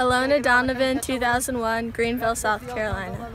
Alona Donovan, 2001, Greenville, South Carolina.